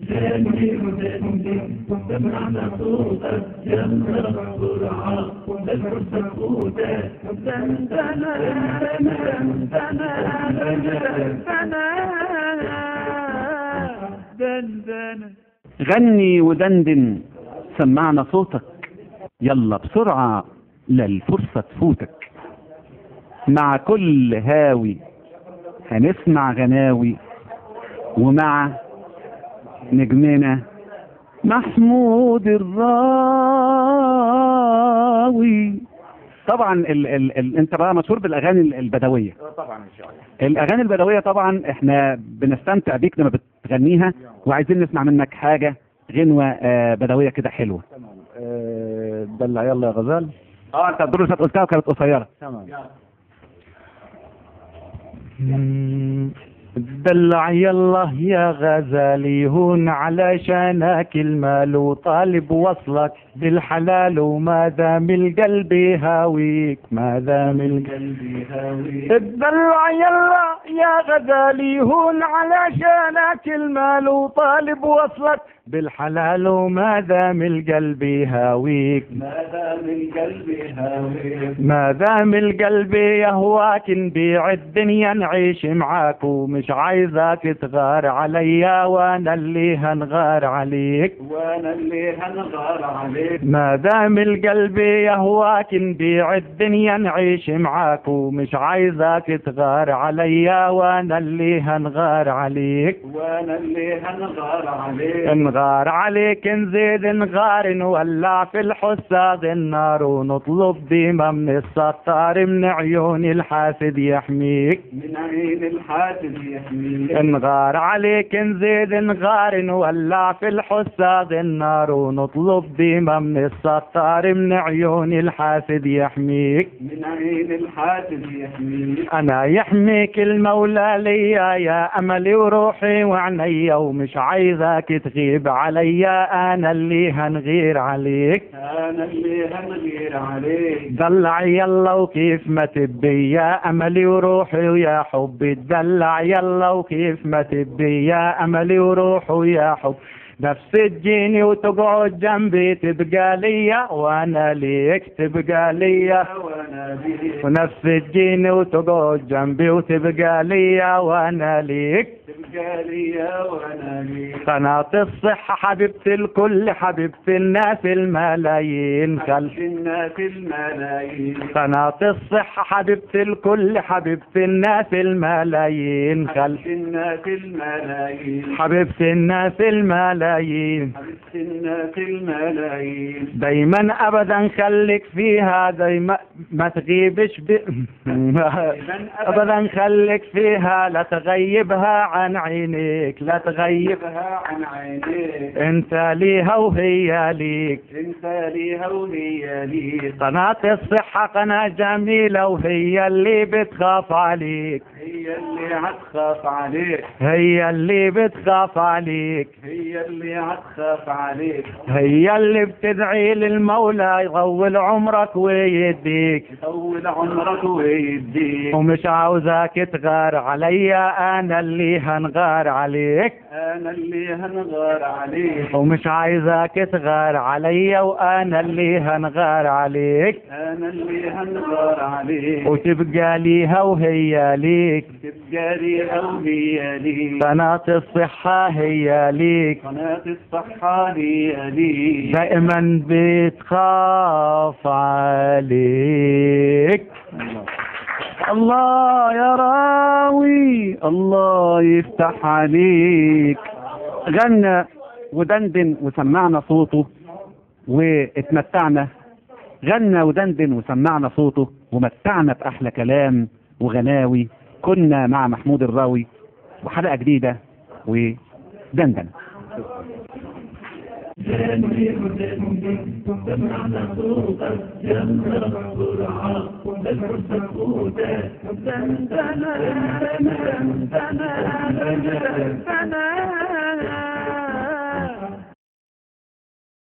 الفرصة غني ودندن سمعنا صوتك. يلا بسرعة للفرصة تفوتك. مع كل هاوي هنسمع غناوي ومع نجمنا محمود الراوي. طبعا ال ال ال أنت بقى مشهور بالأغاني ال- البدوية. طبعا إن شاء الله. الأغاني البدوية طبعا إحنا بنستمتع بيك لما بتغنيها وعايزين نسمع منك حاجة غنوة آه، بدوية كده حلوة. آه، دلع يلا يا غزال. آه أنت الدروس قلتها وكانت قصيرة. تمام. دلع يلا يا غزالي هون علشانك المال وطالب وصلك بالحلال وما دام القلب هاويك؟ ما دام القلب هاويك؟ دلع يلا يا غزالي هون علشانك المال وطالب وصلك بالحلال وما دام القلب هاويك؟ ما دام القلب هاوي ما دام القلب يهواك نبيع الدنيا نعيش معاك ومش عايزك تغار عليا وأنا اللي هنغار عليك. وأنا اللي هنغار عليك. ما دام القلب يهواك نبيع الدنيا نعيش معاك ومش عايزك تغار عليا وأنا اللي هنغار عليك. وأنا اللي هنغار عليك نغار عليك نزيد نغار نولع في الحساد النار ونطلب ديما من الستار من عيون الحاسد يحميك. من عين الحاسد يحميك. نغار عليك نزيد نغار نولع في الحساد النار ونطلب ديما من الستار من عيون الحاسد يحميك. من عين الحاسد يحميك. أنا يحميك المولى ليا يا أملي وروحي وعينيا ومش عايزك تغيب عليا أنا اللي هنغير عليك. أنا اللي هنغير عليك. دلع يلا وكيف ما تبي يا أملي وروحي ويا حبي تدلع يلا وكيف ما تبي يا أملي وروحي ويا حب. نفس تجيني وتقعد جنبي تبقى ليا وأنا ليك تبقى ليا. ونفس تجيني وتقعد جنبي وتبقى ليا وأنا ليك تبقى ليا وأنا بيك قناة الصحة حبيبتي الكل حبيبتي الناس الملايين. الناس الملايين. قناة الصحة حبيبتي الكل حبيبتي الناس الملايين. الناس الملايين. حبيبتي الناس الملايين. الناس الملايين. دايما ابدا خليك فيها دايما ما تغيبش ب... ابدا خليك فيها لا تغيبها عن عينيك لا تغيب. بها عن عينيك. انت ليها وهي ليك. انت ليها وهي ليك. قناة الصحة قناة جميلة وهي اللي بتخاف عليك. هي اللي هتخاف عليك. هي اللي بتخاف عليك. هي اللي هتخاف عليك. هي اللي بتدعي للمولى يطول عمرك ويديك. يطول عمرك ويديك. ومش عاوزك تغار عليا أنا اللي هنغار عليك. أنا اللي هنغار عليك. ومش عايزك تغار عليا وأنا اللي هنغار عليك. أنا اللي هنغار عليك. وتبقى ليها وهي ليك. تبقى ليها وهي ليك قناة الصحة هي ليك. قناة الصحة هي ليك دائما بتخاف عليك. الله يا راوي الله يفتح عليك. غنى ودندن وسمعنا صوته واتمتعنا. غنى ودندن وسمعنا صوته ومتعنا بأحلى كلام وغناوي. كنا مع محمود الراوي وحلقة جديدة ودندن.